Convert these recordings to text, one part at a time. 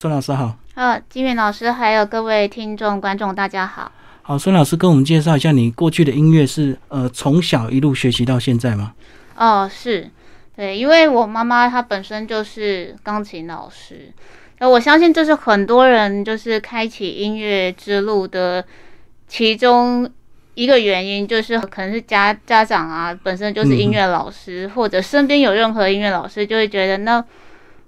孙老师好，呃，金元老师还有各位听众观众，大家好。好，孙老师跟我们介绍一下，你过去的音乐是呃从小一路学习到现在吗？哦，是对，因为我妈妈她本身就是钢琴老师，那我相信这是很多人就是开启音乐之路的其中一个原因，就是可能是家家长啊本身就是音乐老师，或者身边有任何音乐老师，就会觉得那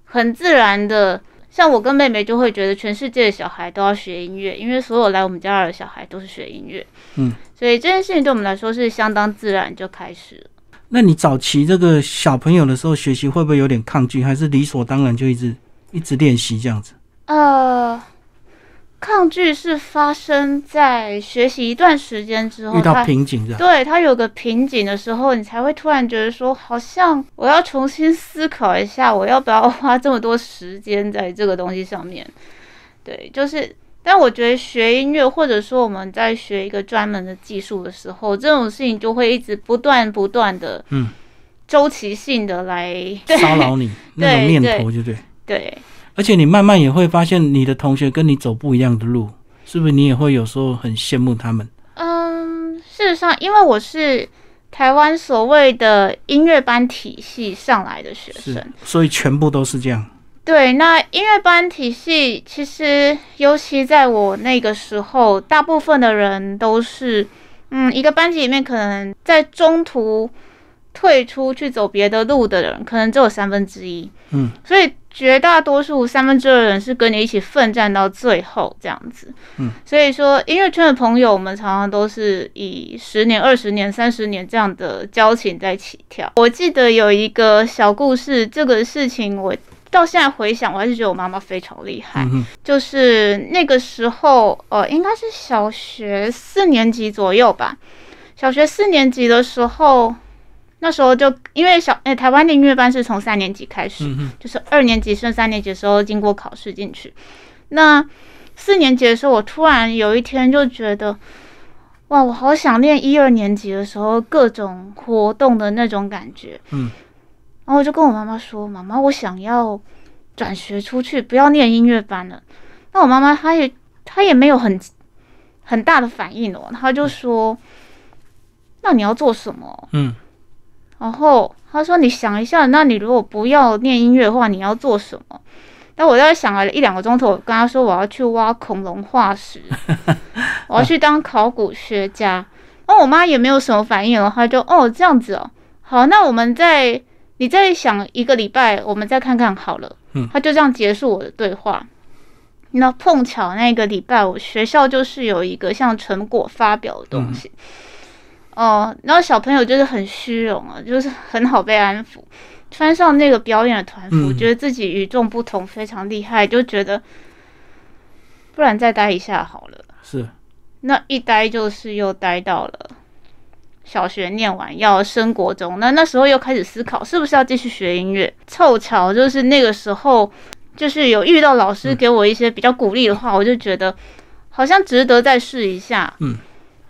很自然的。像我跟妹妹就会觉得全世界的小孩都要学音乐，因为所有来我们家的小孩都是学音乐，嗯，所以这件事情对我们来说是相当自然就开始了。那你早期这个小朋友的时候学习会不会有点抗拒，还是理所当然就一直一直练习这样子？呃。抗拒是发生在学习一段时间之后，遇到瓶颈的，对他有个瓶颈的时候，你才会突然觉得说，好像我要重新思考一下，我要不要花这么多时间在这个东西上面？对，就是，但我觉得学音乐，或者说我们在学一个专门的技术的时候，这种事情就会一直不断不断的，嗯，周期性的来骚扰你那种念头，就对，对。而且你慢慢也会发现，你的同学跟你走不一样的路，是不是？你也会有时候很羡慕他们。嗯，事实上，因为我是台湾所谓的音乐班体系上来的学生，所以全部都是这样。对，那音乐班体系其实，尤其在我那个时候，大部分的人都是，嗯，一个班级里面可能在中途退出去走别的路的人，可能只有三分之一。嗯，所以。绝大多数三分之二人是跟你一起奋战到最后这样子，嗯，所以说音乐圈的朋友，我们常常都是以十年、二十年、三十年这样的交情在起跳。我记得有一个小故事，这个事情我到现在回想，我还是觉得我妈妈非常厉害。就是那个时候，呃，应该是小学四年级左右吧，小学四年级的时候。那时候就因为小诶，台湾的音乐班是从三年级开始，就是二年级升三年级的时候经过考试进去。那四年级的时候，我突然有一天就觉得，哇，我好想念一二年级的时候各种活动的那种感觉。嗯，然后我就跟我妈妈说：“妈妈，我想要转学出去，不要念音乐班了。”那我妈妈她也她也没有很很大的反应哦，她就说：“那你要做什么？”嗯。然后他说：“你想一下，那你如果不要念音乐的话，你要做什么？”但我在想了一两个钟头，我跟他说：“我要去挖恐龙化石，我要去当考古学家。”那我妈也没有什么反应了，她就：“哦，这样子哦，好，那我们再你再想一个礼拜，我们再看看好了。”嗯，他就这样结束我的对话。那碰巧那个礼拜，我学校就是有一个像成果发表的东西。哦，然后小朋友就是很虚荣啊，就是很好被安抚，穿上那个表演的团服，觉得自己与众不同，非常厉害，就觉得不然再待一下好了。是，那一待就是又待到了小学念完要升国中，那那时候又开始思考是不是要继续学音乐。凑巧就是那个时候，就是有遇到老师给我一些比较鼓励的话，我就觉得好像值得再试一下。嗯。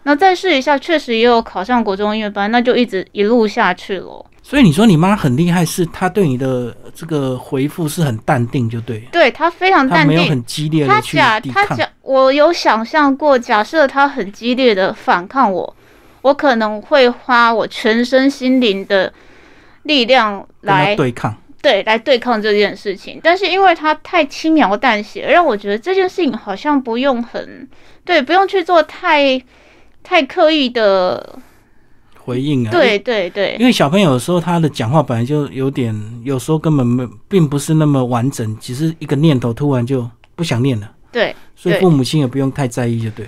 那再试一下，确实也有考上国中音乐班，那就一直一路下去了。所以你说你妈很厉害，是她对你的这个回复是很淡定，就对。对她非常淡定，没有很激烈的去抵抗。我有想象过，假设她很激烈的反抗我，我可能会花我全身心灵的力量来对抗，对，来对抗这件事情。但是因为她太轻描淡写，让我觉得这件事情好像不用很对，不用去做太。太刻意的回应啊！对对对，因为小朋友有时候他的讲话本来就有点，有时候根本没，并不是那么完整，只是一个念头突然就不想念了。对，所以父母亲也不用太在意，就对。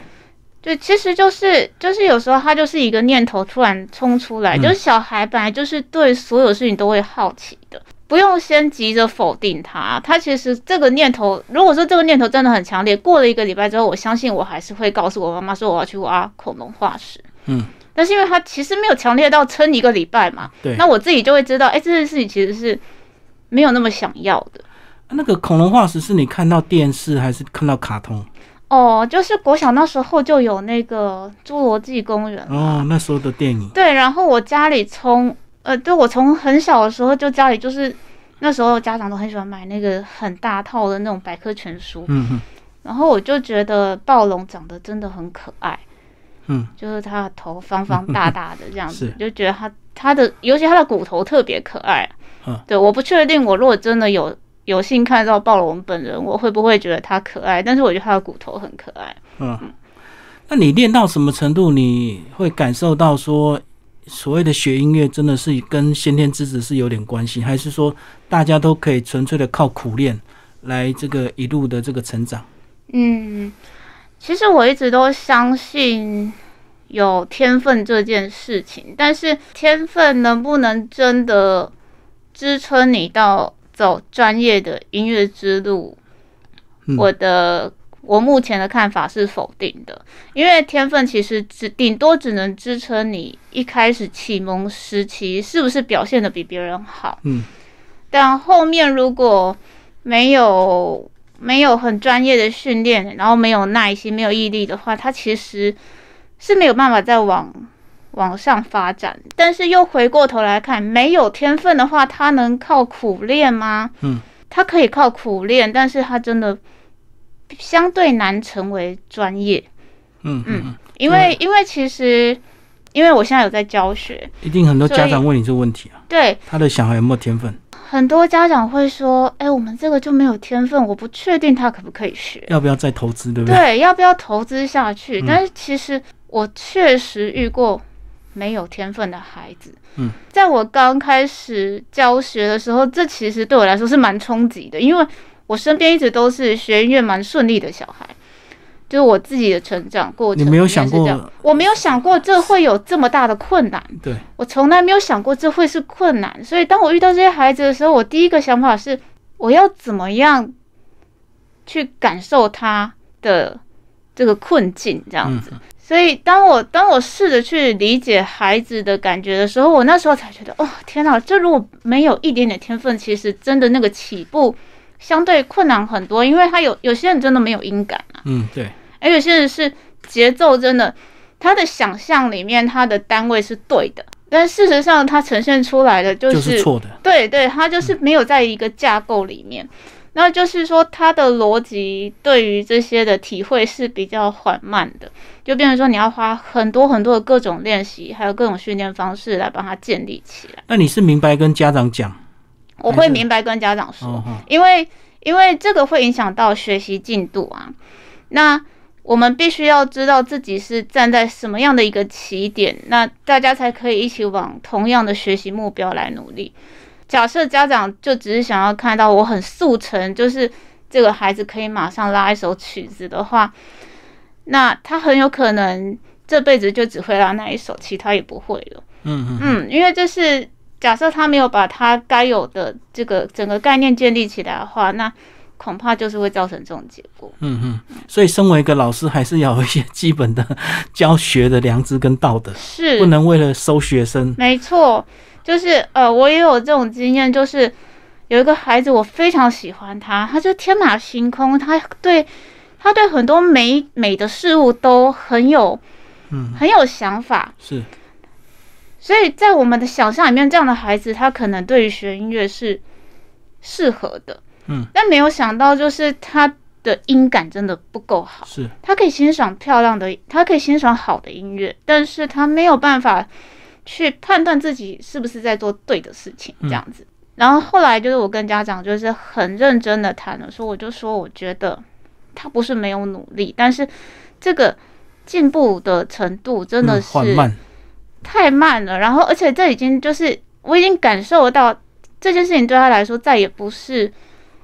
对，其实就是就是有时候他就是一个念头突然冲出来，就是小孩本来就是对所有事情都会好奇的。不用先急着否定他，他其实这个念头，如果说这个念头真的很强烈，过了一个礼拜之后，我相信我还是会告诉我妈妈说我要去挖恐龙化石。嗯，但是因为他其实没有强烈到撑一个礼拜嘛，对，那我自己就会知道，哎，这件事情其实是没有那么想要的。那个恐龙化石是你看到电视还是看到卡通？哦，就是国小那时候就有那个侏罗纪公园哦，那时候的电影。对，然后我家里从。呃，对我从很小的时候就家里就是那时候家长都很喜欢买那个很大套的那种百科全书，嗯嗯然后我就觉得暴龙长得真的很可爱，嗯，就是它的头方方大大的这样 子是，就觉得它它的，尤其它的骨头特别可爱。嗯对，我不确定我如果真的有有幸看到暴龙本人，我会不会觉得它可爱？但是我觉得它的骨头很可爱。嗯。那你练到什么程度，你会感受到说，所谓的学音乐真的是跟先天资质是有点关系，还是说大家都可以纯粹的靠苦练来这个一路的这个成长？嗯，其实我一直都相信有天分这件事情，但是天分能不能真的支撑你到走专业的音乐之路？嗯我的我目前的看法是否定的，因为天分其实只顶多只能支撑你一开始启蒙时期是不是表现的比别人好，嗯，但后面如果没有没有很专业的训练，然后没有耐心、没有毅力的话，他其实是没有办法再往往上发展。但是又回过头来看，没有天分的话，他能靠苦练吗？嗯，他可以靠苦练，但是他真的相对难成为专业，嗯嗯，因为因为其实因为我现在有在教学，一定很多家长问你这个问题啊，对，他的小孩有没有天分？很多家长会说：“哎、我们这个就没有天分，我不确定他可不可以学。要不要再投资，对不对？对，要不要投资下去？嗯但是其实我确实遇过没有天分的孩子。嗯，在我刚开始教学的时候，这其实对我来说是蛮冲击的，因为我身边一直都是学音乐蛮顺利的小孩。就是我自己的成长过程，你没有想过？我没有想过这会有这么大的困难。对，我从来没有想过这会是困难，所以当我遇到这些孩子的时候，我第一个想法是我要怎么样去感受他的这个困境，这样子。嗯所以当我当我试着去理解孩子的感觉的时候，我那时候才觉得，哦，天哪！这如果没有一点点天分，其实真的那个起步相对困难很多，因为他有有些人真的没有音感啊，嗯，对，而有些人是节奏真的，他的想象里面他的单位是对的，但事实上他呈现出来的就就是错的。对对，他就是没有在一个架构里面。那就是说，他的逻辑对于这些的体会是比较缓慢的，就变成说你要花很多很多的各种练习，还有各种训练方式来帮他建立起来。那你是明白跟家长讲？我会明白跟家长说，因为因为这个会影响到学习进度啊。那我们必须要知道自己是站在什么样的一个起点，那大家才可以一起往同样的学习目标来努力。假设家长就只是想要看到我很速成，就是这个孩子可以马上拉一首曲子的话，那他很有可能这辈子就只会拉那一首，其他也不会了。嗯嗯嗯，因为这是假设他没有把他该有的这个整个概念建立起来的话，那恐怕就是会造成这种结果。嗯嗯，所以身为一个老师，还是要有一些基本的教学的良知跟道德，是，不能为了收学生。没错，就是呃，我也有这种经验，就是有一个孩子，我非常喜欢他，他就天马行空，他对他对很多美美的事物都很有嗯，很有想法，是，所以在我们的想象里面，这样的孩子他可能对于学音乐是适合的，嗯，但没有想到就是他的音感真的不够好。是，他可以欣赏漂亮的，他可以欣赏好的音乐，但是他没有办法去判断自己是不是在做对的事情，这样子。然后后来就是我跟家长就是很认真的谈了，说我就说我觉得他不是没有努力，但是这个进步的程度真的嗯是缓慢。太慢了。然后而且这已经就是我已经感受到这件事情对他来说再也不是，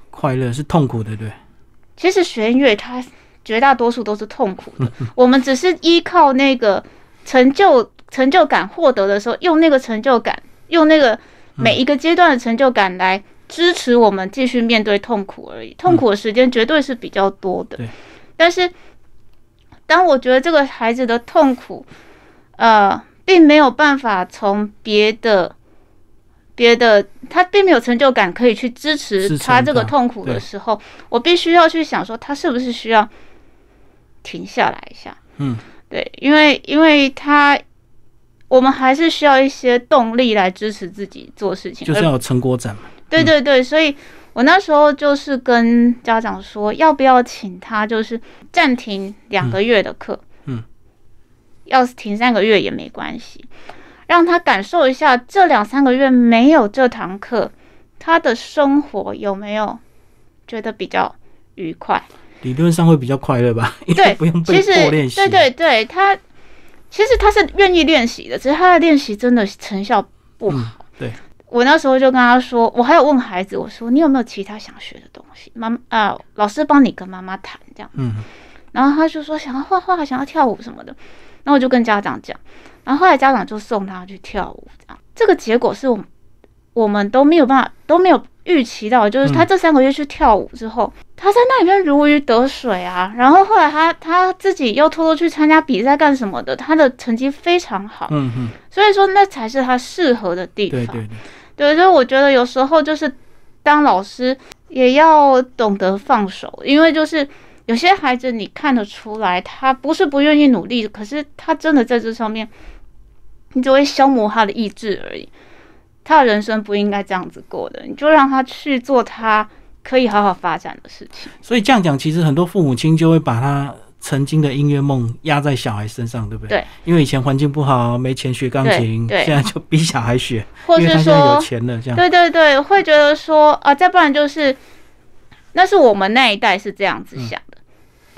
快乐是痛苦的，对，其实学音乐它绝大多数都是痛苦的，我们只是依靠那个成就成就感获得的时候，用那个成就感，用那个每一个阶段的成就感来支持我们继续面对痛苦而已。痛苦的时间绝对是比较多的，对但是当我觉得这个孩子的痛苦，呃，并没有办法从别的。别的，他并没有成就感可以去支持他这个痛苦的时候，我必须要去想说，他是不是需要停下来一下？嗯，对，因为因为他，我们还是需要一些动力来支持自己做事情，就是要有成果展嘛。对对对，所以我那时候就是跟家长说，要不要请他就是暂停两个月的课，嗯，要是停三个月也没关系，让他感受一下这两三个月没有这堂课，他的生活有没有觉得比较愉快？理论上会比较快乐吧，因为对不用被其实迫练习。对对对，他其实他是愿意练习的，只是他的练习真的成效不好。嗯，对，我那时候就跟他说，我还有问孩子，我说你有没有其他想学的东西？妈啊、老师帮你跟妈妈谈这样。嗯然后他就说想要画画，想要跳舞什么的。然后我就跟家长讲，然后后来家长就送他去跳舞，这样。这个结果是我们我们都没有办法都没有预期到，就是他嗯这三个月去跳舞之后，他在那里面如鱼得水啊。然后后来他他自己又偷偷去参加比赛干什么的，他的成绩非常好。嗯嗯，所以说那才是他适合的地方。对对对，对，所以我觉得有时候就是当老师也要懂得放手，因为就是有些孩子你看得出来，他不是不愿意努力，可是他真的在这上面，你只会消磨他的意志而已。他的人生不应该这样子过的，你就让他去做他可以好好发展的事情。所以这样讲，其实很多父母亲就会把他曾经的音乐梦压在小孩身上，对不对？对。因为以前环境不好，没钱学钢琴，现在就逼小孩学，或是因为现在有，钱了，这样。对对对，会觉得说啊，再不然就是，那是我们那一代是这样子想的，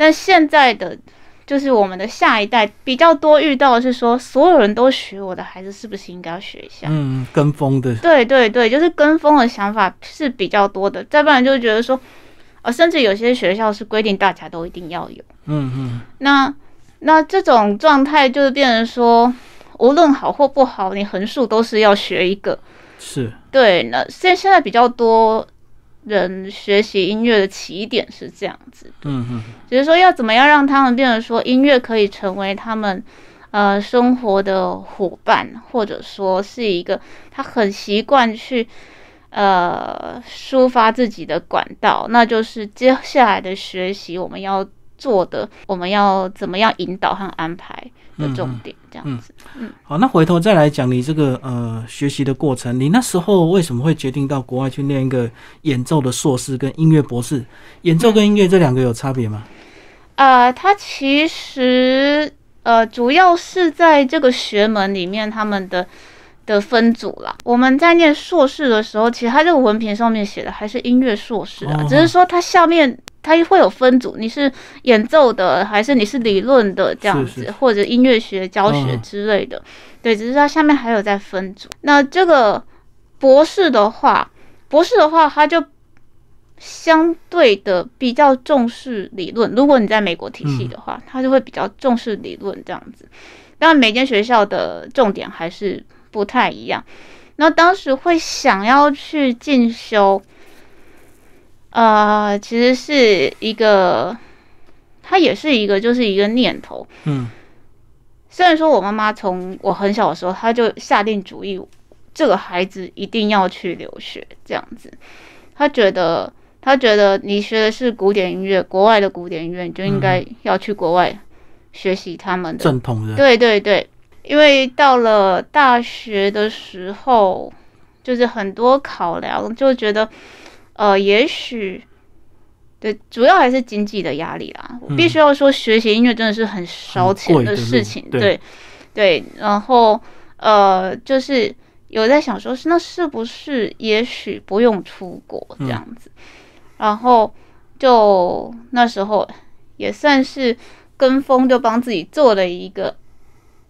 但现在的就是我们的下一代比较多遇到的是说，所有人都学，我的孩子是不是应该要学一下？嗯，跟风的，对对对，就是跟风的想法是比较多的，再不然就觉得说，呃，甚至有些学校是规定大家都一定要有。嗯嗯，那那这种状态就是变成说，无论好或不好，你横竖都是要学一个。是，对，那现现在比较多人学习音乐的起点是这样子，嗯嗯，只是说要怎么样让他们变得说音乐可以成为他们呃生活的伙伴，或者说是一个他很习惯去呃抒发自己的管道，那就是接下来的学习我们要做的，我们要怎么样引导和安排的重点，这样子。嗯好，那回头再来讲你这个呃学习的过程，你那时候为什么会决定到国外去念一个演奏的硕士跟音乐博士？演奏跟音乐这两个有差别吗？呃，它其实呃主要是在这个学门里面他们的的分组啦。我们在念硕士的时候，其实它这个文凭上面写的还是音乐硕士啊，哦只是说它下面。它会有分组，你是演奏的还是你是理论的这样子，是是或者音乐学教学嗯之类的，对，只是它下面还有在分组。那这个博士的话，博士的话，他就相对的比较重视理论。如果你在美国体系的话，他就会比较重视理论这样子。当然，每间学校的重点还是不太一样。那当时会想要去进修，呃，其实是一个，它也是一个，就是一个念头。嗯虽然说我妈妈从我很小的时候，她就下定主意，这个孩子一定要去留学这样子。她觉得，她觉得你学的是古典音乐，国外的古典音乐，你就应该要去国外学习他们的。正统的，对对对，因为到了大学的时候，就是很多考量，就觉得，呃，也许。对，主要还是经济的压力啦。我必须要说，学习音乐真的是很烧钱的事情。对对，对，然后呃，就是有在想说，是那是不是也许不用出国这样子？然后就那时候也算是跟风，就帮自己做了一个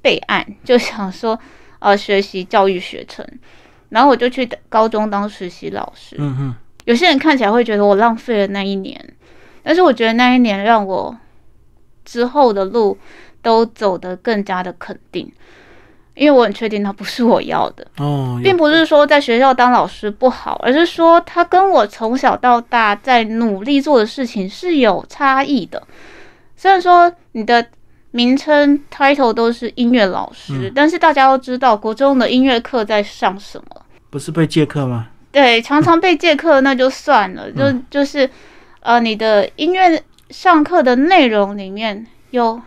备案，就想说呃学习教育学程，然后我就去高中当实习老师。嗯嗯，有些人看起来会觉得我浪费了那一年，但是我觉得那一年让我之后的路都走得更加的肯定，因为我很确定它不是我要的，哦，并不是说在学校当老师不好，而是说它跟我从小到大在努力做的事情是有差异的。虽然说你的名称 title 都是音乐老师，嗯但是大家都知道国中的音乐课在上什么。不是被借课吗？对，常常被借课那就算了，就就是呃，你的音乐上课的内容里面有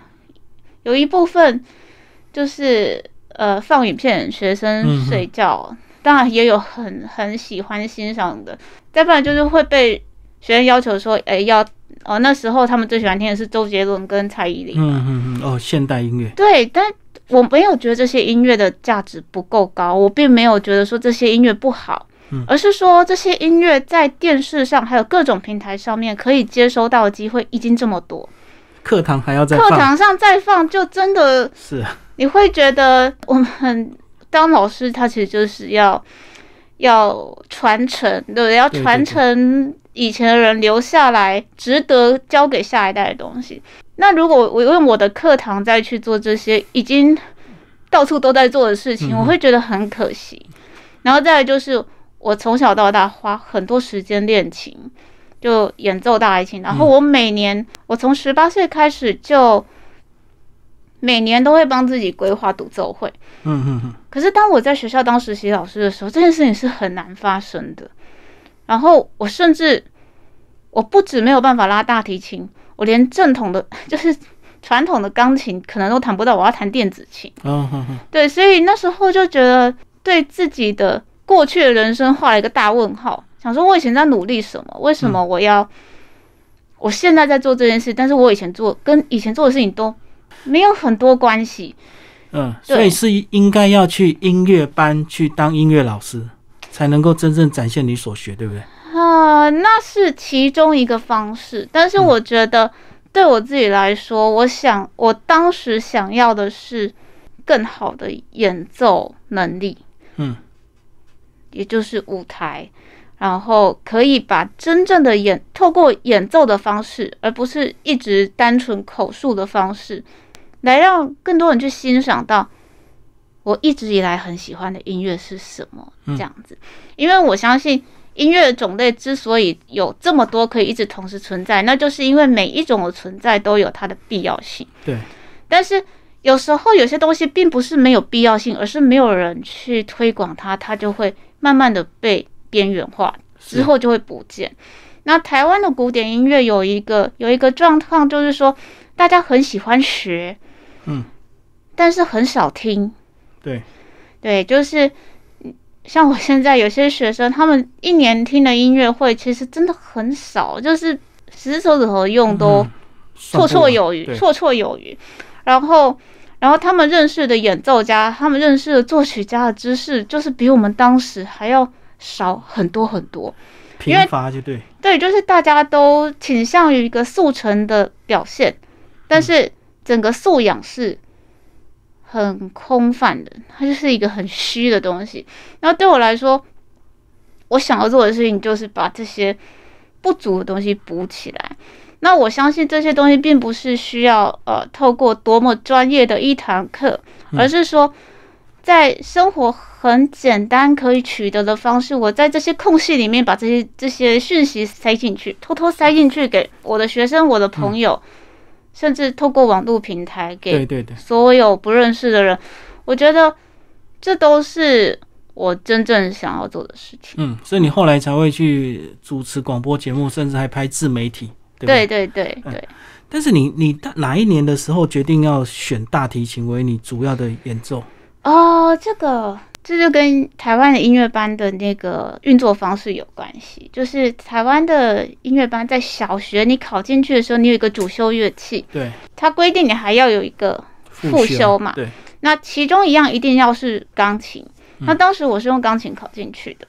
有一部分就是呃放影片学生睡觉，当然也有很很喜欢欣赏的，再不然就是会被学生要求说，哎，要哦那时候他们最喜欢听的是周杰伦跟蔡依林。嗯嗯嗯，哦，现代音乐。对，但我没有觉得这些音乐的价值不够高，我并没有觉得说这些音乐不好，而是说这些音乐在电视上还有各种平台上面可以接收到的机会已经这么多，课堂还要再课堂上再放，就真的是你会觉得我们。当老师，他其实就是要要传承，对，要传承以前的人留下来值得交给下一代的东西。那如果我用我的课堂再去做这些已经到处都在做的事情，我会觉得很可惜。然后再来就是，我从小到大花很多时间练琴，就演奏大提琴。然后我每年，我从十八岁开始就。每年都会帮自己规划独奏会，嗯嗯嗯。可是当我在学校当实习老师的时候，这件事情是很难发生的。然后我甚至我不止没有办法拉大提琴，我连正统的，就是传统的钢琴可能都弹不到，我要弹电子琴。对，所以那时候就觉得对自己的过去的人生画了一个大问号，想说我以前在努力什么？为什么我要我现在在做这件事？但是我以前做跟以前做的事情都。没有很多关系，嗯，所以是应该要去音乐班去当音乐老师，才能够真正展现你所学，对不对？啊，那是其中一个方式，但是我觉得对我自己来说，我想我当时想要的是更好的演奏能力，嗯，也就是舞台，然后可以把真正的演透过演奏的方式，而不是一直单纯口述的方式。来让更多人去欣赏到我一直以来很喜欢的音乐是什么这样子，因为我相信音乐种类之所以有这么多可以一直同时存在，那就是因为每一种的存在都有它的必要性。对，但是有时候有些东西并不是没有必要性，而是没有人去推广它，它就会慢慢的被边缘化，之后就会不见。那台湾的古典音乐有一个有一个状况，就是说大家很喜欢学。嗯，但是很少听。对，对，就是像我现在有些学生，他们一年听的音乐会其实真的很少，就是十手指头用都绰绰有余，绰绰有余。然后，然后他们认识的演奏家，他们认识的作曲家的知识，就是比我们当时还要少很多很多。贫乏就对，对，就是大家都倾向于一个速成的表现，但是。整个素养是很空泛的，它就是一个很虚的东西。然后对我来说，我想要做的事情就是把这些不足的东西补起来。那我相信这些东西并不是需要呃透过多么专业的一堂课，而是说在生活很简单可以取得的方式，我在这些空隙里面把这些这些讯息塞进去，偷偷塞进去给我的学生、我的朋友。甚至透过网络平台给所有不认识的人，我觉得这都是我真正想要做的事情。嗯，所以你后来才会去主持广播节目，甚至还拍自媒体，对对对对。但是你你哪一年的时候决定要选大提琴为你主要的演奏？哦，这个。这就跟台湾的音乐班的那个运作方式有关系，就是台湾的音乐班在小学你考进去的时候，你有一个主修乐器，对，它规定你还要有一个副修嘛，对，那其中一样一定要是钢琴，那当时我是用钢琴考进去的。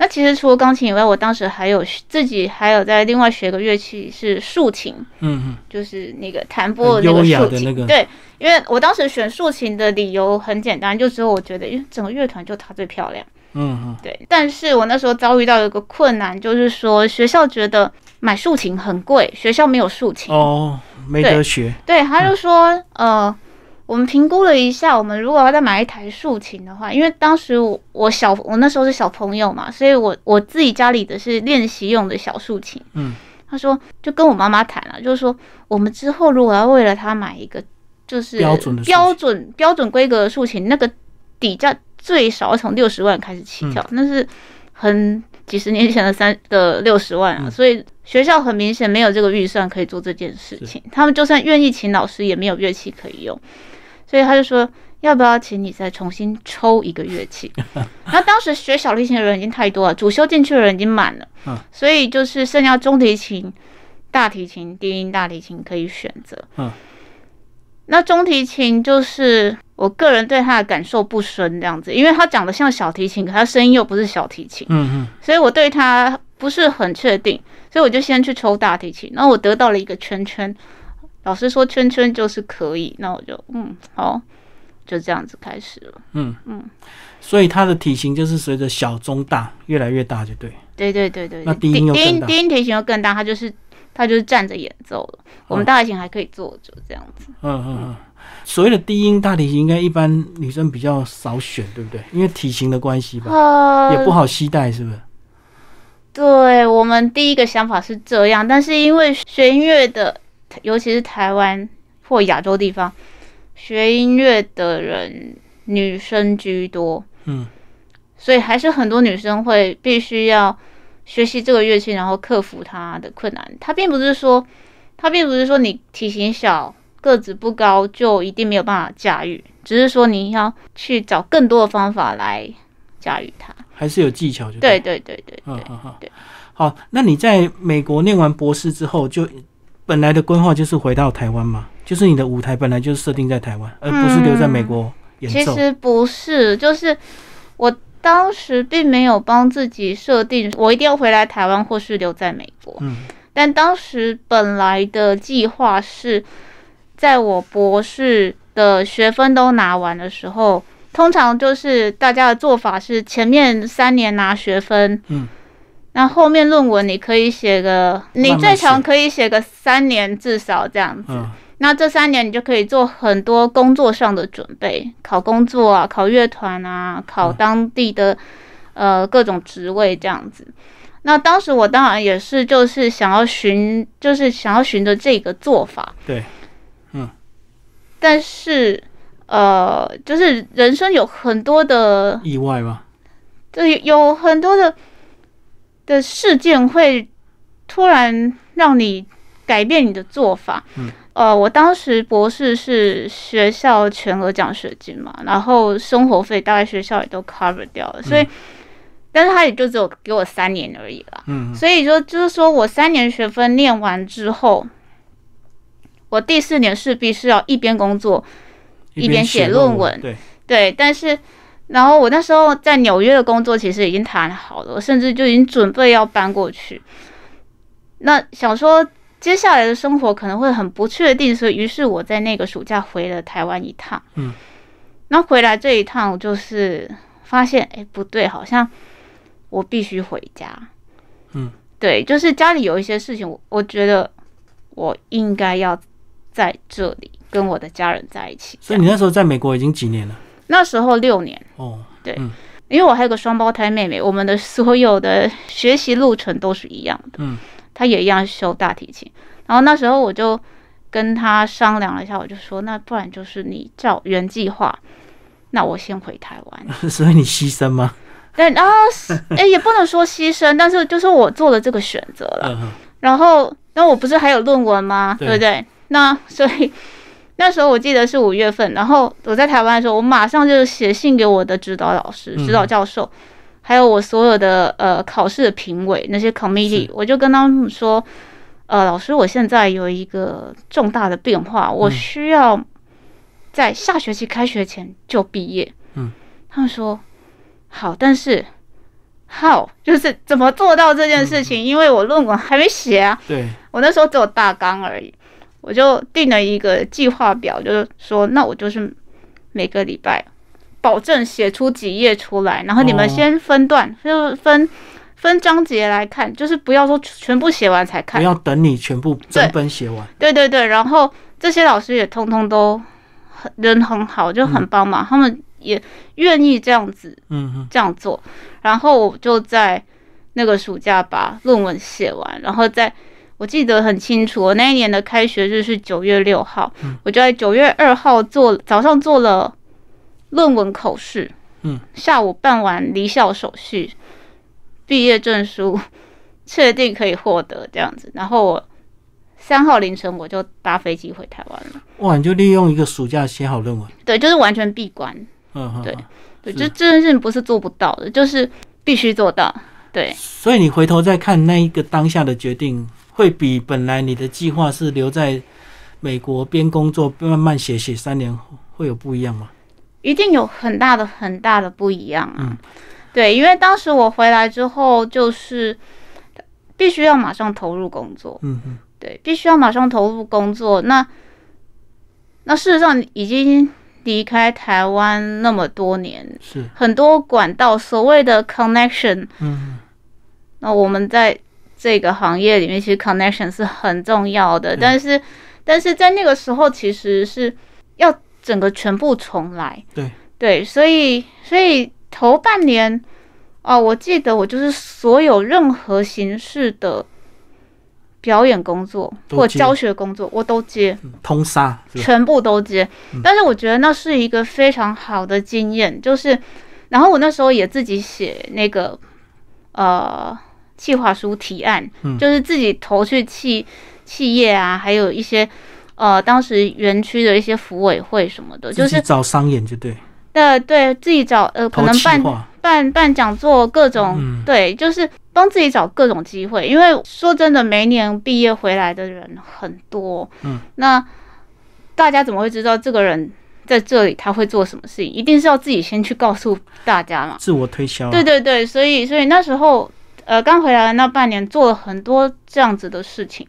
那其实除了钢琴以外，我当时还有自己还有在另外学个乐器是竖琴，嗯嗯，就是那个弹拨的那个竖琴，对，因为我当时选竖琴的理由很简单，就只有我觉得，因为整个乐团就它最漂亮，嗯嗯，对。但是我那时候遭遇到一个困难，就是说学校觉得买竖琴很贵，学校没有竖琴哦，没得学，对，他就说呃。我们评估了一下，我们如果要再买一台竖琴的话，因为当时我我小我那时候是小朋友嘛，所以我我自己家里的是练习用的小竖琴。嗯，他说就跟我妈妈谈了，就是说我们之后如果要为了他买一个就是标准的标准标准规格的竖琴，那个底价最少要从六十万开始起跳，那是很几十年前的三的六十万啊，所以学校很明显没有这个预算可以做这件事情，他们就算愿意请老师，也没有乐器可以用。所以他就说，要不要请你再重新抽一个乐器？那当时学小提琴的人已经太多了，主修进去的人已经满了，嗯。所以就是剩下中提琴、大提琴、低音大提琴可以选择。嗯，那中提琴就是我个人对他的感受不深，这样子，因为他长得像小提琴，可他声音又不是小提琴，嗯嗯，所以我对他不是很确定，所以我就先去抽大提琴，然后我得到了一个圈圈，老师说圈圈就是可以，那我就嗯好，就这样子开始了。嗯嗯所以它的体型就是随着小中大越来越大，就对。对对对对，那低音低音低音提琴又更大，它就是它就是站着演奏了，我们大提琴还可以坐着这样子。嗯嗯嗯。所谓的低音大提琴，应该一般女生比较少选，对不对？因为体型的关系吧，呃，也不好携带，是不是？对我们第一个想法是这样，但是因为学音乐的，尤其是台湾或亚洲地方，学音乐的人女生居多，嗯所以还是很多女生会必须要学习这个乐器，然后克服它的困难。它并不是说，它并不是说你体型小、个子不高就一定没有办法驾驭，只是说你要去找更多的方法来驾驭它。还是有技巧，就对对。对对对。好，那你在美国念完博士之后，就本来的规划就是回到台湾嘛？就是你的舞台本来就是设定在台湾，而不是留在美国演奏。其实不是，就是我当时并没有帮自己设定我一定要回来台湾或是留在美国。嗯但当时本来的计划是，在我博士的学分都拿完的时候，通常就是大家的做法是前面三年拿学分，嗯，那后面论文你可以写个，你最长可以写个三年至少这样子。嗯那这三年你就可以做很多工作上的准备，考工作啊，考乐团啊，考嗯当地的、呃各种职位这样子。那当时我当然也是，就是想要寻，就是想要寻着这个做法，对，嗯但是呃，就是人生有很多的，意外吗？对，有很多的的事件会突然让你改变你的做法。嗯。呃，我当时博士是学校全额奖学金嘛，然后生活费大概学校也都 cover 掉了，所以，但是他也就只有给我三年而已啦。嗯所以说，就是说我三年学分念完之后，我第四年势必是要一边工作，一边写论文。对，对，但是，然后我那时候在纽约的工作其实已经谈好了，我甚至就已经准备要搬过去。那想说接下来的生活可能会很不确定，所以于是我在那个暑假回了台湾一趟。嗯，那回来这一趟就是发现，哎，不对，好像我必须回家。嗯，对，就是家里有一些事情，我我觉得我应该要在这里跟我的家人在一起。所以你那时候在美国已经几年了？那时候六年。哦，对因为我还有个双胞胎妹妹，我们的所有的学习路程都是一样的。嗯，她也一样修大提琴。然后那时候我就跟她商量了一下，我就说，那不然就是你照原计划，那我先回台湾。所以你牺牲吗？对然后，哎，也不能说牺牲，但是就是我做了这个选择了。嗯然后，那我不是还有论文吗？对对不对？那所以那时候我记得是五月份，然后我在台湾的时候，我马上就写信给我的指导老师、嗯。指导教授，还有我所有的呃考试的评委那些 committee，我就跟他们说，呃，老师，我现在有一个重大的变化，我嗯。需要在下学期开学前就毕业。嗯，他们说好，但是。how，就是怎么做到这件事嗯。情？因为我论文还没写啊，对，我那时候只有大纲而已，我就定了一个计划表，就是说，那我就是每个礼拜保证写出几页出来，然后你们哦先分段，就是分分章节来看，就是不要说全部写完才看。不要等你全部整本写完。对对对，然后这些老师也通通都很人很好，就很帮忙，他们也愿意这样子嗯哼，这样做，然后我就在那个暑假把论文写完，然后在我记得很清楚，我那一年的开学日是九月六号，嗯我就在九月二号做早上做了论文口试，嗯，下午办完离校手续，毕业证书确定可以获得这样子，然后我三号凌晨我就搭飞机回台湾了。哇，你就利用一个暑假写好论文，对，就是完全闭关。嗯哼，对对，是就这件事情不是做不到的，就是必须做到。对，所以你回头再看那一个当下的决定，会比本来你的计划是留在美国边工作慢慢写写三年，会有不一样吗？一定有很大的很大的不一样啊。嗯对，因为当时我回来之后，就是必须要马上投入工作。嗯嗯，对，必须要马上投入工作。那那事实上已经离开台湾那么多年，是，很多管道所谓的 connection，嗯那我们在这个行业里面，其实 connection 是很重要的。对但是但是在那个时候，其实是要整个全部重来。对对，所以所以头半年。哦，我记得我就是所有任何形式的表演工作或教学工作，我都接，嗯通杀？全部都接。但是我觉得那是一个非常好的经验，就是，然后我那时候也自己写那个呃企划书提案，嗯就是自己投去企企业啊，还有一些呃当时园区的一些服委会什么的，就是找商演就对，呃对自己找呃可能办，办办讲座，各种、嗯对，就是帮自己找各种机会。因为说真的，每一年毕业回来的人很多，嗯，那大家怎么会知道这个人在这里他会做什么事情？一定是要自己先去告诉大家嘛。自我推销啊，对对对，所以所以那时候呃刚回来的那半年做了很多这样子的事情，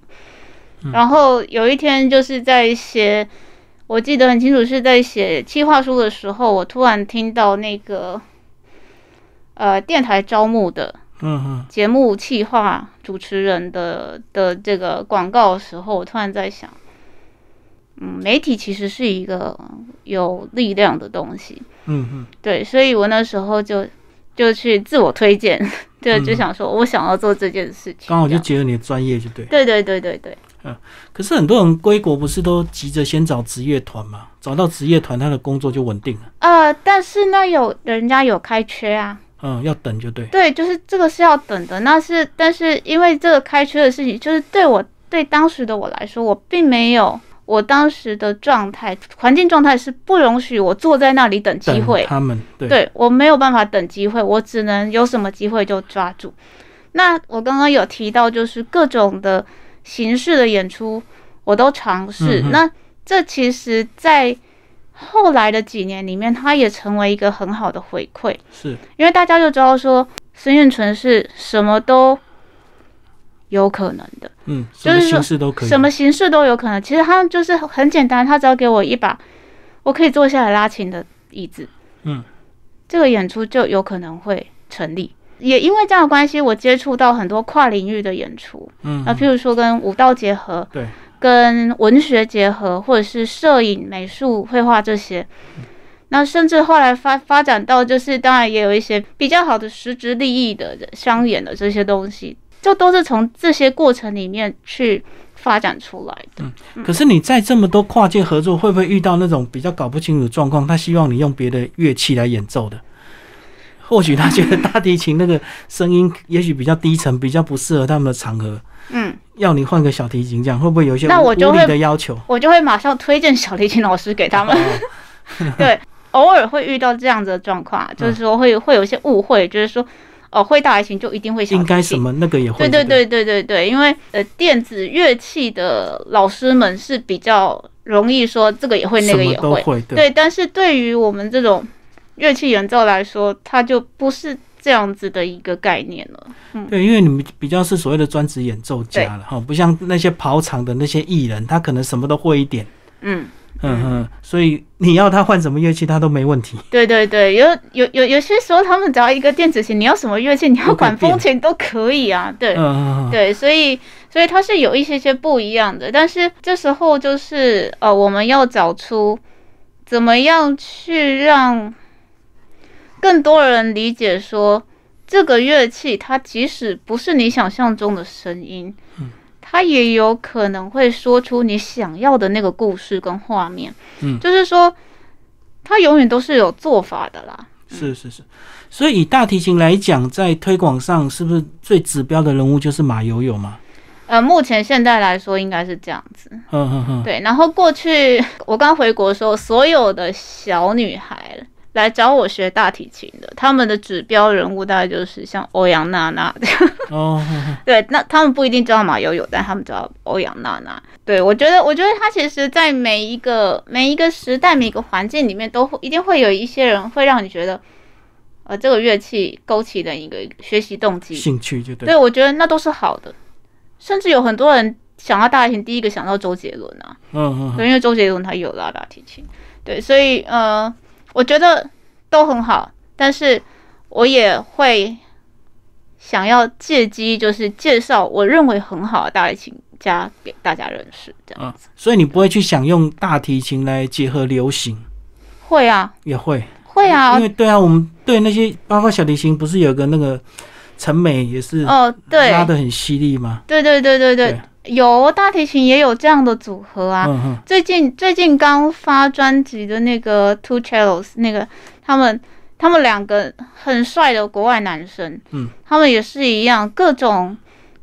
嗯。然后有一天就是在写，我记得很清楚是在写企划书的时候，我突然听到那个呃电台招募的嗯嗯，节目企划主持人的的这个广告的时候，我突然在想，嗯，媒体其实是一个有力量的东西，嗯嗯，对，所以我那时候就就去自我推荐，就嗯就想说我想要做这件事情，刚好就这样结合你的专业就对。对对对对对，嗯可是很多人归国不是都急着先找职业团嘛？找到职业团，他的工作就稳定了。呃，但是呢，有人家有开缺啊，嗯，要等就对。对，就是这个是要等的，那是但是因为这个开缺的事情，就是对我对当时的我来说，我并没有。我当时的状态，环境状态是不容许我坐在那里等机会，他们对对我没有办法等机会，我只能有什么机会就抓住。那我刚刚有提到，就是各种的形式的演出我都尝试。嗯那这其实，在后来的几年里面，它也成为一个很好的回馈，是因为大家就知道说孙运纯是什么都有可能的。嗯，就是说形式都可以。什么形式都有可能。其实他就是很简单，他只要给我一把我可以坐下来拉琴的椅子，嗯，这个演出就有可能会成立。也因为这样的关系，我接触到很多跨领域的演出，嗯啊，譬如说跟舞蹈结合，对，跟文学结合，或者是摄影、美术、绘画这些。那甚至后来发发展到，就是当然也有一些比较好的实质利益的商演的这些东西，就都是从这些过程里面去发展出来的。可是你在这么多跨界合作，会不会遇到那种比较搞不清楚的状况？他希望你用别的乐器来演奏的，或许他觉得大提琴那个声音 也许比较低沉，比较不适合他们的场合，嗯，要你换个小提琴，这样会不会有一些那我就会的要求？我就会马上推荐小提琴老师给他们。哦 对，偶尔会遇到这样子的状况，啊就是说会会有一些误会，就是说哦，会大提琴就一定会小。应该什么那个也会。对对对对对对，因为呃，电子乐器的老师们是比较容易说这个也会，那个也会，对对，但是对于我们这种乐器演奏来说，它就不是这样子的一个概念了。嗯对，因为你们比较是所谓的专职演奏家了哈，不像那些跑场的那些艺人，他可能什么都会一点，嗯，嗯哼，所以你要他换什么乐器，他都没问题。对对对，有有有有些时候他们只要一个电子琴，你要什么乐器，你要管风琴都可以啊。对，对，所以所以它是有一些些不一样的，但是这时候就是呃，我们要找出怎么样去让更多人理解说，这个乐器它即使不是你想象中的声音，嗯它也有可能会说出你想要的那个故事跟画面。嗯就是说，他永远都是有做法的啦。是是是。所以以大提琴来讲，在推广上是不是最指标的人物就是马友友嘛？呃，目前现在来说应该是这样子。嗯嗯嗯，对，然后过去 我刚回国的时候，所有的小女孩来找我学大提琴的，他们的指标人物大概就是像欧阳娜娜这样。对，那他们不一定知道马友友，但他们知道欧阳娜娜。对我觉得，我觉得他其实，在每一个每一个时代、每一个环境里面，都会一定会有一些人会让你觉得，呃，这个乐器勾起的一个学习动机。兴趣就对。对，我觉得那都是好的。甚至有很多人想到大提琴，第一个想到周杰伦啊，嗯嗯对，因为周杰伦他有拉大提琴，对，所以呃，我觉得都很好，但是我也会想要借机就是介绍我认为很好的大提琴家给大家认识，这样。嗯，所以你不会去想用大提琴来结合流行，会啊，也会，会啊。因，为对啊，我们对那些包括小提琴，不是有个那个陈美也是哦，对，拉的很犀利吗？对对对对。对，有大提琴也有这样的组合啊，嗯，最近最近刚发专辑的那个 Two Cellos，那个他们他们两个很帅的国外男生，嗯，他们也是一样，各种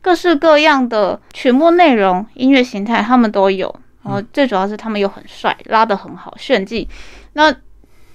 各式各样的曲目内容、音乐形态他们都有，然后最主要是他们又很帅，拉得很好，炫技，那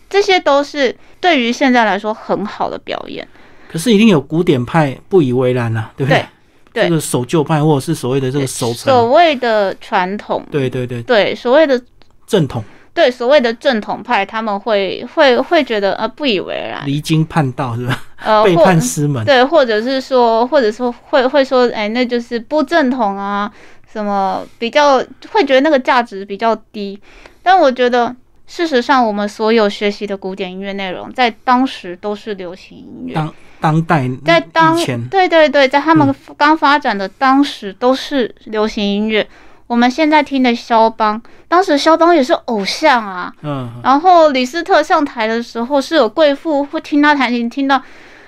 这些都是对于现在来说很好的表演，可是一定有古典派不以为然啊，对不对？对这个守旧派或者是所谓的这个守所成，谓的传统，对对对，对，所谓的正统，对所谓的正统派，他们会会会觉得呃不以为然，离经叛道是吧？呃，背叛师门，对，或者是说，或者说会会说，哎，那就是不正统啊，什么比较会觉得那个价值比较低。但我觉得，事实上，我们所有学习的古典音乐内容，在当时都是流行音乐，当当代在当前，对对对，在他们嗯刚发展的当时都是流行音乐。我们现在听的肖邦，当时肖邦也是偶像啊。嗯，然后李斯特上台的时候，是有贵妇会听他弹琴，听到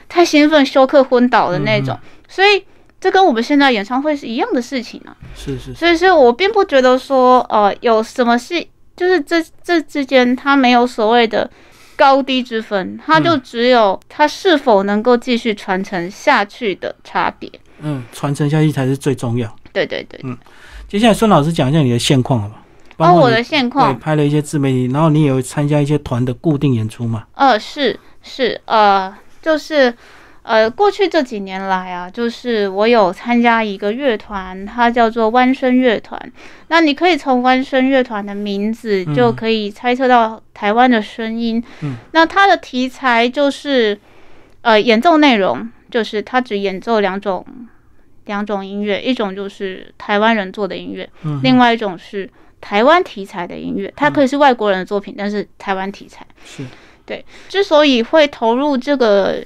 太兴奋休克昏倒的那种，所以这跟我们现在演唱会是一样的事情啊。是是是，所以是我并不觉得说，呃，有什么是就是这这之间它没有所谓的高低之分，它就只有它是否能够继续传承下去的差别。嗯，传承下去才是最重要。对对对，嗯接下来孙老师讲一下你的现况好吧？包哦，我的现对况，拍了一些自媒体，然后你也有参加一些团的固定演出嘛？呃，是是，呃，就是。呃，过去这几年来啊，就是我有参加一个乐团，它叫做弯声乐团。那你可以从弯声乐团的名字就可以猜测到台湾的声音。嗯，那它的题材就是，呃，演奏内容就是它只演奏两种两种音乐，一种就是台湾人做的音乐，嗯，另外一种是台湾题材的音乐。它可以是外国人的作品，但是台湾题材。是对之所以会投入这个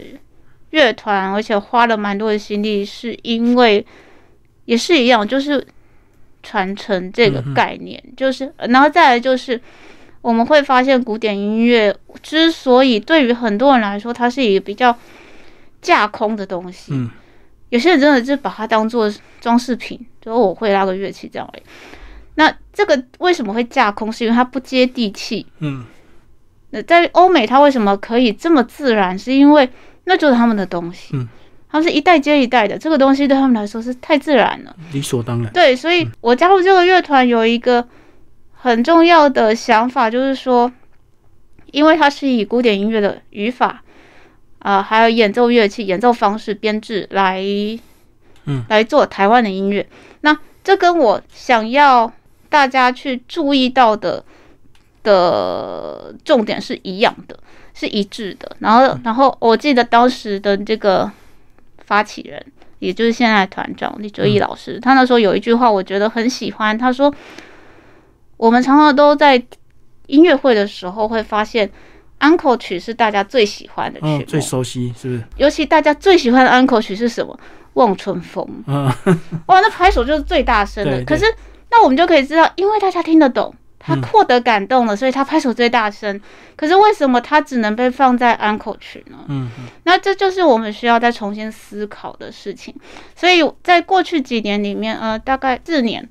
乐团，而且花了蛮多的心力，是因为也是一样，就是传承这个概念，就是然后再来就是我们会发现古典音乐之所以对于很多人来说，它是一个比较架空的东西，嗯有些人真的是把它当做装饰品，就我会拉个乐器这样而已。那这个为什么会架空？是因为它不接地气。嗯那在欧美，它为什么可以这么自然？是因为那就是他们的东西，嗯，他们是一代接一代的，这个东西对他们来说是太自然了。理所当然。对，所以我加入这个乐团有一个很重要的想法，就是说，因为它是以古典音乐的语法，啊、还有演奏乐器、演奏方式、编制来，嗯，来做台湾的音乐。那这跟我想要大家去注意到的的重点是一样的，是一致的。然后，然后我记得当时的这个发起人，也就是现在的团长李哲义老师，他那时候有一句话，我觉得很喜欢。他说：“我们常常都在音乐会的时候会发现，安可曲是大家最喜欢的曲最熟悉是不是？尤其大家最喜欢的 uncle 曲是什么？望春风。嗯，哇，那拍手就是最大声的。可是，那我们就可以知道，因为大家听得懂，他嗯获得感动了，所以他拍手最大声。可是为什么他只能被放在安可曲呢？嗯嗯那这就是我们需要再重新思考的事情。所以在过去几年里面，呃，大概四年，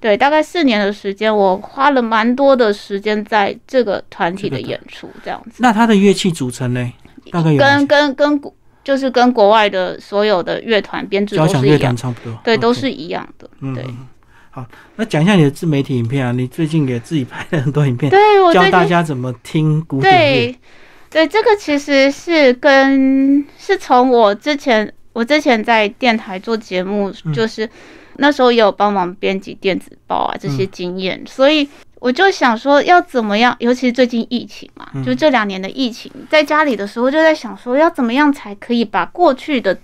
对，大概四年的时间，我花了蛮多的时间在这个团体的演出，这样子。那它的乐器组成呢？大概跟跟跟古就是跟国外的所有的乐团编制都是一样团，差不多，对，都是一样的。对好，那讲一下你的自媒体影片啊，你最近也自己拍了很多影片，对我教大家怎么听古典乐。对对，这个其实是跟是从我之前我之前在电台做节目，嗯就是那时候也有帮忙编辑电子报啊这些嗯经验，所以我就想说要怎么样，尤其是最近疫情嘛，嗯就这两年的疫情，在家里的时候就在想说要怎么样才可以把过去的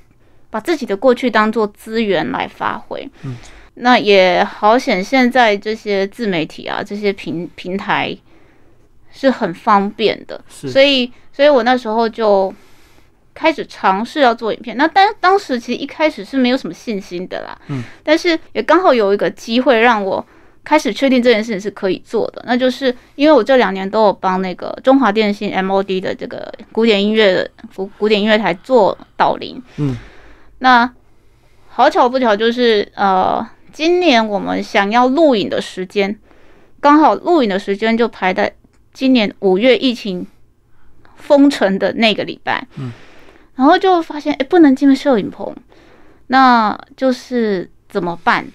把自己的过去当做资源来发挥。嗯那也好显，现在这些自媒体啊，这些平平台是很方便的，所以，所以我那时候就开始尝试要做影片。那当当时其实一开始是没有什么信心的啦，嗯，但是也刚好有一个机会让我开始确定这件事情是可以做的。那就是因为我这两年都有帮那个中华电信 MOD 的这个古典音乐的古古典音乐台做导聆，嗯，那好巧不巧就是呃，今年我们想要录影的时间，刚好录影的时间就排在今年五月疫情封城的那个礼拜，嗯，然后就发现哎、诶不能进摄影棚，那就是怎么办？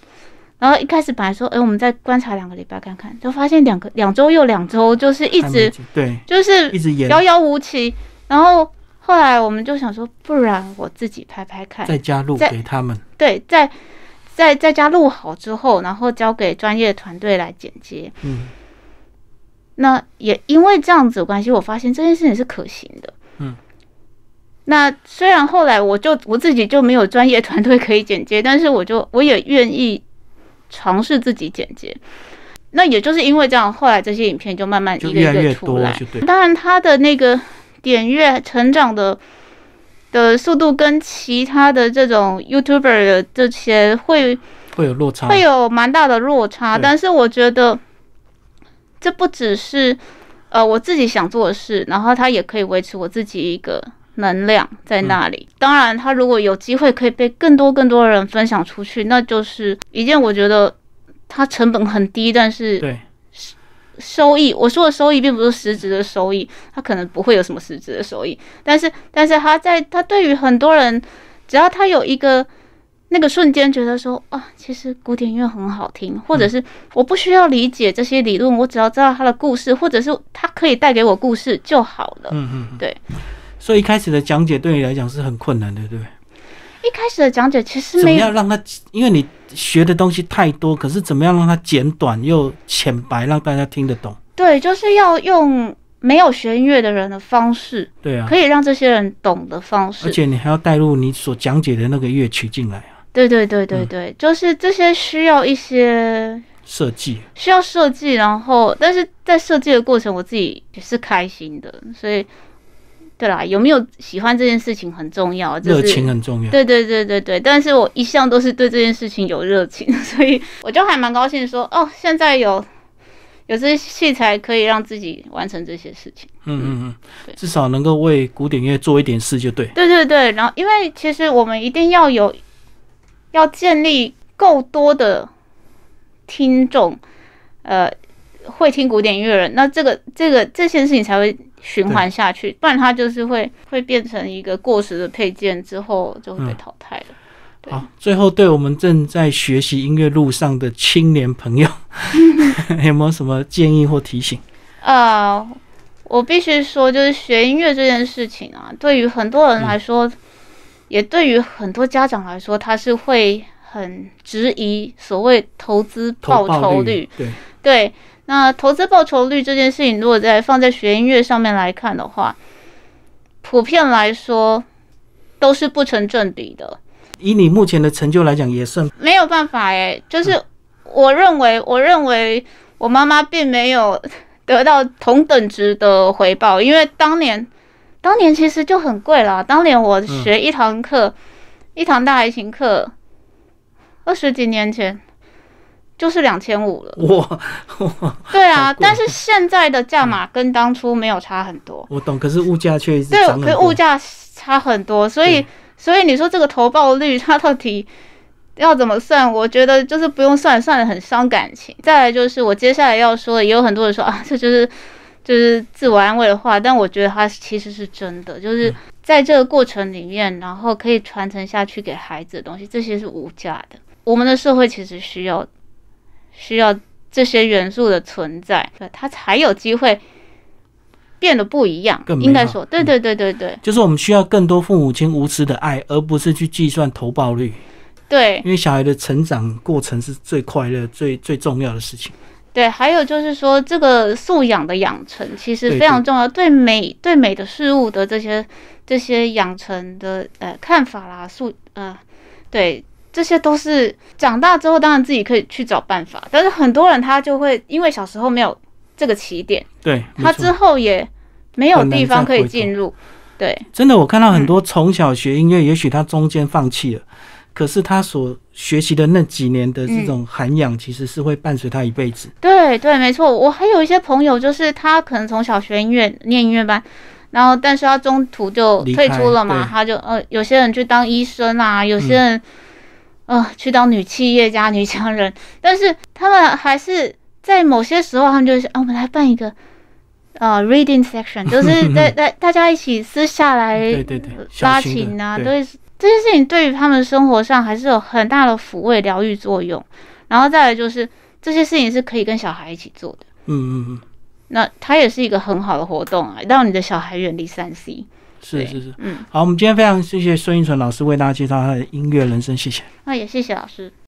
然后一开始本来说，哎、我们再观察两个礼拜看看，就发现两个两周又两周，就是一直对，就是一直，遥遥无期。然后后来我们就想说，不然我自己拍拍看，再加入给他们。对，在在在家录好之后，然后交给专业团队来剪接。嗯那也因为这样子的关系，我发现这件事情是可行的。嗯，那虽然后来我就我自己就没有专业团队可以剪接，但是我就我也愿意尝试自己剪接。那也就是因为这样，后来这些影片就慢慢一个一个出来。当然，他的那个点阅成长的的速度跟其他的这种 YouTuber 的这些会会有落差，会有蛮大的落差，但是我觉得这不只是呃我自己想做的事，然后它也可以维持我自己一个能量在那里。当然，它如果有机会可以被更多更多的人分享出去，那就是一件我觉得它成本很低，但是对，收益，我说的收益并不是实质的收益，它可能不会有什么实质的收益，但是但是他在他对于很多人，只要他有一个那个瞬间觉得说啊，其实古典音乐很好听，或者是我不需要理解这些理论，我只要知道它的故事，或者是它可以带给我故事就好了。嗯嗯，嗯对。所以一开始的讲解对你来讲是很困难的，对不对？一开始的讲解其实怎么没有样让他，因为你学的东西太多，可是怎么样让它简短又浅白，让大家听得懂？对，就是要用没有学音乐的人的方式，对啊，可以让这些人懂的方式而。且你还要带入你所讲解的那个乐曲进来啊，对对对对嗯对，就是这些需要一些设计。需要设计，然后但是在设计的过程，我自己也是开心的，所以对啦，有没有喜欢这件事情很重要，就热是情很重要。对对对对对，但是我一向都是对这件事情有热情，所以我就还蛮高兴说，哦，现在有有这些器材可以让自己完成这些事情。嗯嗯对嗯，至少能够为古典乐做一点事就对。对对对，然后因为其实我们一定要有要建立够多的听众，呃，会听古典音乐的人，那这个这个这件事情才会循环下去，不然它就是会会变成一个过时的配件，之后就会被嗯淘汰了。对好，最后对我们正在学习音乐路上的青年朋友，有没有什么建议或提醒？呃，我必须说，就是学音乐这件事情啊，对于很多人来说，也对于很多家长来说，他是会很质疑所谓投资报酬率。，率对，对，那投资报酬率这件事情，如果在放在学音乐上面来看的话，普遍来说都是不成正比的。以你目前的成就来讲，也算没有办法诶，就是我认为，我认为我妈妈并没有 得到同等值的回报，因为当年，当年其实就很贵啦。当年我学一堂课，一堂大提琴课，二十几年前就是两千五了。哇哇，对啊但是现在的价码跟当初没有差很多。我懂，可是物价却对可是物价差很多，所以所以你说这个投报率它到底要怎么算？我觉得就是不用算，算的很伤感情。再来就是我接下来要说的，也有很多人说啊，这就是就是自我安慰的话，但我觉得它其实是真的，就是在这个过程里面，然后可以传承下去给孩子的东西，这些是无价的。我们的社会其实需要需要这些元素的存在，对它才有机会变得不一样更。应该说，对对对对对就是我们需要更多父母亲无私的爱，而不是去计算投报率，对因为小孩的成长过程是最快乐、最最重要的事情。对，还有就是说，这个素养的养成其实非常重要，对美对美的事物的这些这些养成的呃看法啦，素呃对。这些都是长大之后，当然自己可以去找办法，但是很多人他就会因为小时候没有这个起点，对，他之后也没有地方可以进入。对真的，我看到很多从小学音乐，也许他中间放弃了，可是他所学习的那几年的这种涵养，其实是会伴随他一辈子。对对，没错。我还有一些朋友，就是他可能从小学音乐念音乐班，然后但是他中途就退出了嘛，他就呃，有些人去当医生啊，有些人、呃去当女企业家、女强人，但是他们还是在某些时候，他们就是啊，我们来办一个。呃，reading section 就是在在大家一起私下来拉琴啊，对对这些事情对于他们生活上还是有很大的抚慰疗愈作用。然后再来就是这些事情是可以跟小孩一起做的，嗯嗯嗯，那它也是一个很好的活动啊，让你的小孩远离三 C。对是是是。嗯，好，我们今天非常谢谢孙英纯老师为大家介绍他的音乐人生，谢谢。那也谢谢老师。